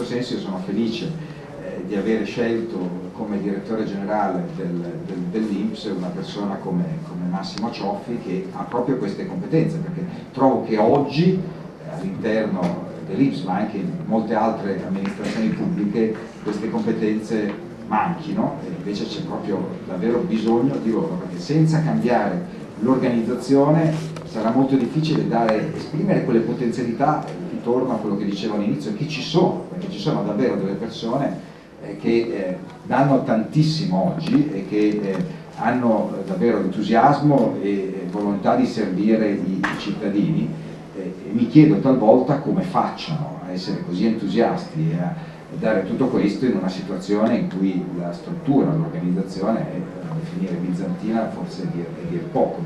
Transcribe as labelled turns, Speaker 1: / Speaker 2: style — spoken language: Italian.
Speaker 1: questo senso io sono felice eh, di avere scelto come direttore generale del, del, dell'Inps una persona come, come, Massimo Cioffi che ha proprio queste competenze, perché trovo che oggi eh, all'interno dell'Inps, ma anche in molte altre amministrazioni pubbliche, queste competenze manchino e invece c'è proprio davvero bisogno di loro, perché senza cambiare l'organizzazione sarà molto difficile dare, esprimere quelle potenzialità intorno a quello che dicevo all'inizio, che ci sono, perché ci sono davvero delle persone eh, che eh, danno tantissimo oggi e che eh, hanno davvero entusiasmo e volontà di servire i, i cittadini e mi chiedo talvolta come facciano a essere così entusiasti e a dare tutto questo in una situazione in cui la struttura, l'organizzazione è da definire bizantina forse è dir, è dir poco.